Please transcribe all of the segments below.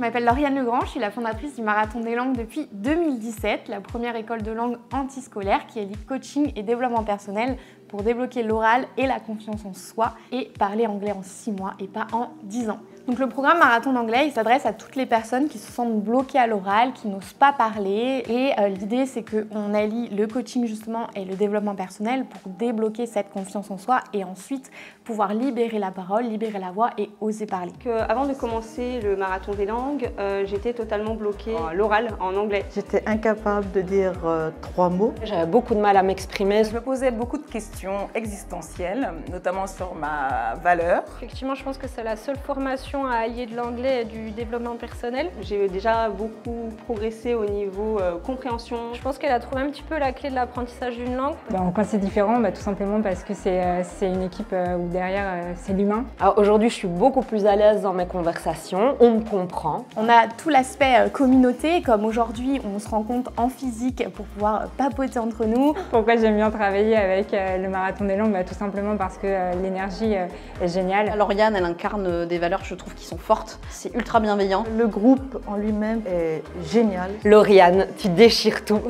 m'appelle Lauriane Legrand, je suis la fondatrice du Marathon des langues depuis 2017, la première école de langue antiscolaire qui allie coaching et développement personnel pour débloquer l'oral et la confiance en soi et parler anglais en 6 mois et pas en 10 ans. Donc le programme Marathon d'anglais, il s'adresse à toutes les personnes qui se sentent bloquées à l'oral, qui n'osent pas parler. Et euh, l'idée, c'est qu'on allie le coaching justement et le développement personnel pour débloquer cette confiance en soi et ensuite pouvoir libérer la parole, libérer la voix et oser parler. avant de commencer le Marathon des langues, euh, j'étais totalement bloquée à l'oral en anglais. J'étais incapable de dire euh, trois mots. J'avais beaucoup de mal à m'exprimer. Je me posais beaucoup de questions existentielles, notamment sur ma valeur. Effectivement, je pense que c'est la seule formation à allier de l'anglais et du développement personnel. J'ai déjà beaucoup progressé au niveau euh, compréhension. Je pense qu'elle a trouvé un petit peu la clé de l'apprentissage d'une langue. Bah, en quoi c'est différent? Bah, Tout simplement parce que c'est euh, une équipe euh, où derrière c'est l'humain. Aujourd'hui je suis beaucoup plus à l'aise dans mes conversations, on me comprend. On a tout l'aspect communauté, comme aujourd'hui on se rencontre en physique pour pouvoir papoter entre nous. Pourquoi j'aime bien travailler avec le marathon des langues bah, Tout simplement parce que l'énergie est géniale. Lauriane elle incarne des valeurs je trouve qu'ils sont fortes. C'est ultra bienveillant. Le groupe en lui-même est génial. Lauriane, tu déchires tout.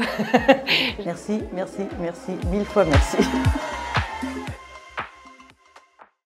merci, merci, merci, mille fois merci.